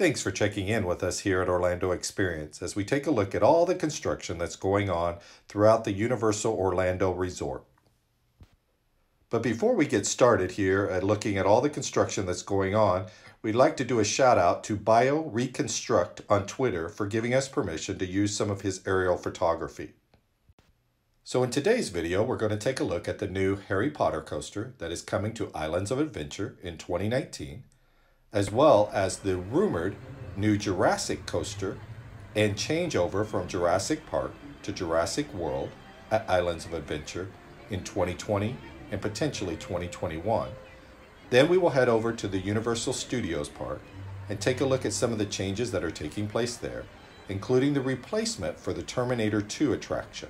Thanks for checking in with us here at Orlando Experience as we take a look at all the construction that's going on throughout the Universal Orlando Resort. But before we get started here at looking at all the construction that's going on, we'd like to do a shout out to Bio Reconstruct on Twitter for giving us permission to use some of his aerial photography. So in today's video, we're going to take a look at the new Harry Potter coaster that is coming to Islands of Adventure in 2019 as well as the rumored new Jurassic coaster and changeover from Jurassic Park to Jurassic World at Islands of Adventure in 2020 and potentially 2021. Then we will head over to the Universal Studios Park and take a look at some of the changes that are taking place there, including the replacement for the Terminator 2 attraction.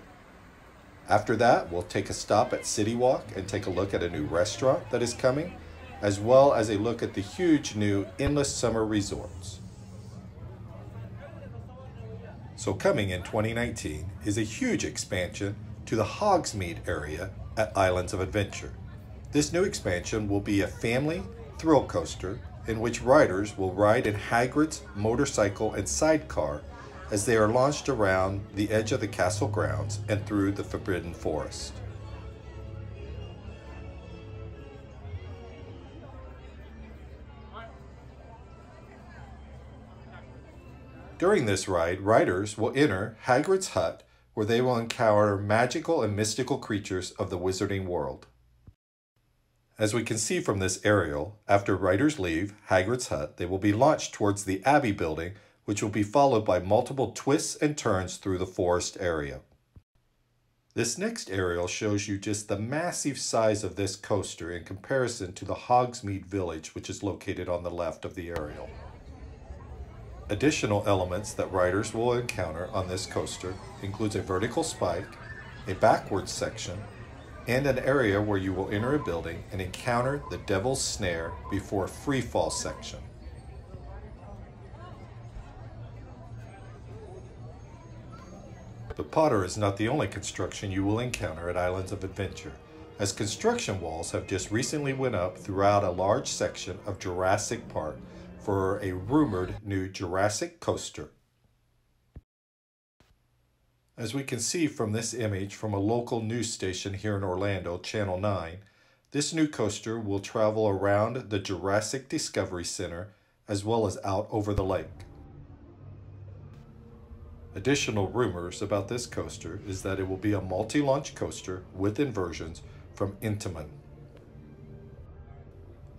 After that, we'll take a stop at City Walk and take a look at a new restaurant that is coming as well as a look at the huge new Endless Summer Resorts. So coming in 2019 is a huge expansion to the Hogsmeade area at Islands of Adventure. This new expansion will be a family thrill coaster in which riders will ride in Hagrid's motorcycle and sidecar as they are launched around the edge of the castle grounds and through the Forbidden Forest. During this ride, riders will enter Hagrid's hut where they will encounter magical and mystical creatures of the wizarding world. As we can see from this aerial, after riders leave Hagrid's hut, they will be launched towards the Abbey building, which will be followed by multiple twists and turns through the forest area. This next aerial shows you just the massive size of this coaster in comparison to the Hogsmeade Village, which is located on the left of the aerial. Additional elements that riders will encounter on this coaster includes a vertical spike, a backwards section, and an area where you will enter a building and encounter the Devil's Snare before a free fall section. The Potter is not the only construction you will encounter at Islands of Adventure, as construction walls have just recently went up throughout a large section of Jurassic Park for a rumored new Jurassic coaster. As we can see from this image from a local news station here in Orlando, Channel 9, this new coaster will travel around the Jurassic Discovery Center as well as out over the lake. Additional rumors about this coaster is that it will be a multi-launch coaster with inversions from Intamin.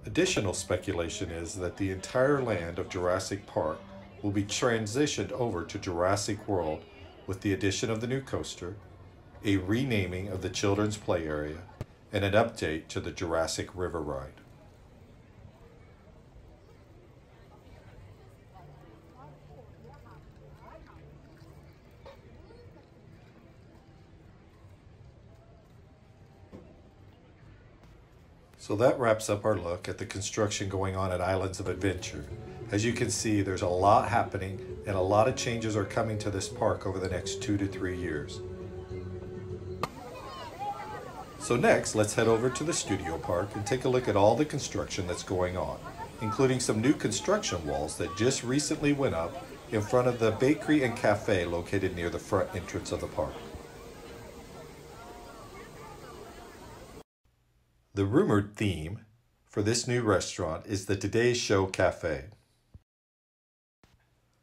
Additional speculation is that the entire land of Jurassic Park will be transitioned over to Jurassic World with the addition of the new coaster, a renaming of the children's play area, and an update to the Jurassic River ride. So that wraps up our look at the construction going on at Islands of Adventure. As you can see, there's a lot happening and a lot of changes are coming to this park over the next two to three years. So next, let's head over to the studio park and take a look at all the construction that's going on, including some new construction walls that just recently went up in front of the bakery and cafe located near the front entrance of the park. The rumored theme for this new restaurant is the Today Show Cafe.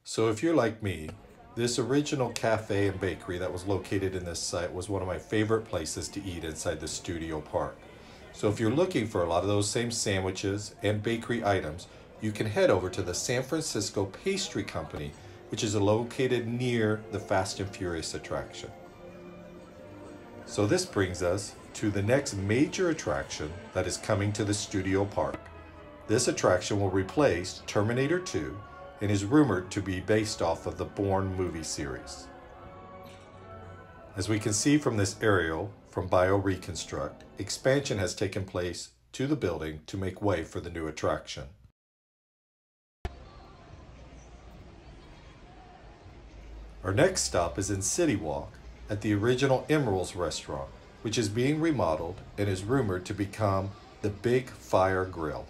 So if you're like me, this original cafe and bakery that was located in this site was one of my favorite places to eat inside the studio park. So if you're looking for a lot of those same sandwiches and bakery items, you can head over to the San Francisco Pastry Company, which is located near the Fast and Furious attraction. So this brings us to the next major attraction that is coming to the studio park. This attraction will replace Terminator 2 and is rumored to be based off of the Bourne movie series. As we can see from this aerial from BioReconstruct, expansion has taken place to the building to make way for the new attraction. Our next stop is in City Walk at the original Emeril's restaurant which is being remodeled and is rumored to become the Big Fire Grill.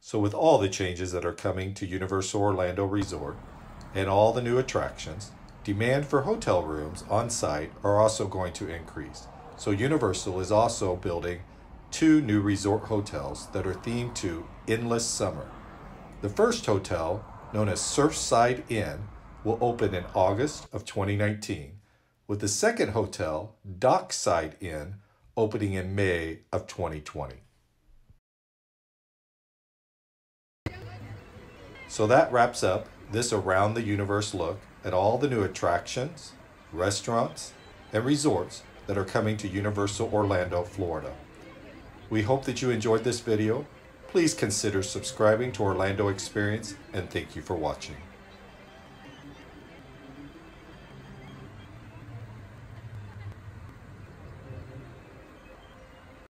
So with all the changes that are coming to Universal Orlando Resort and all the new attractions, demand for hotel rooms on site are also going to increase. So Universal is also building two new resort hotels that are themed to Endless Summer. The first hotel, known as Surfside Inn, will open in August of 2019, with the second hotel, Dockside Inn, opening in May of 2020. So that wraps up this Around the Universe look at all the new attractions, restaurants, and resorts that are coming to Universal Orlando, Florida. We hope that you enjoyed this video. Please consider subscribing to Orlando Experience and thank you for watching.